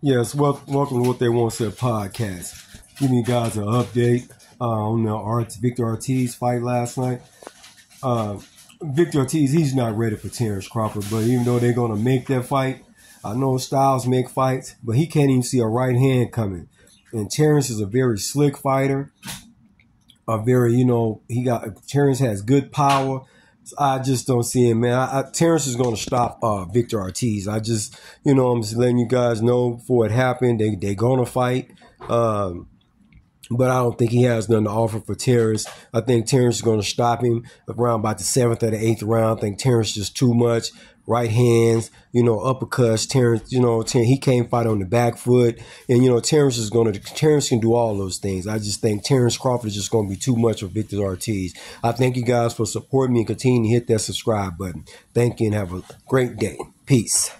Yes, well, welcome to what they Won't Say podcast. Giving you guys an update uh, on the Art- Victor Ortiz fight last night. Uh, Victor Ortiz, he's not ready for Terrence Crawford, but even though they're gonna make that fight, I know Styles make fights, but he can't even see a right hand coming. And Terrence is a very slick fighter. A very, you know, he got Terrence has good power. I just don't see him, man. I, I, Terrence is going to stop uh, Victor Ortiz. I just, you know, I'm just letting you guys know before it happened. They they're going to fight. Um, but I don't think he has nothing to offer for Terrence. I think Terrence is going to stop him around about the seventh or the eighth round. I think Terrence just too much right hands, you know, uppercuts. Terrence, you know, he can't fight on the back foot, and you know, Terrence is going to Terrence can do all those things. I just think Terrence Crawford is just going to be too much for Victor Ortiz. I thank you guys for supporting me and continue to hit that subscribe button. Thank you and have a great day. Peace.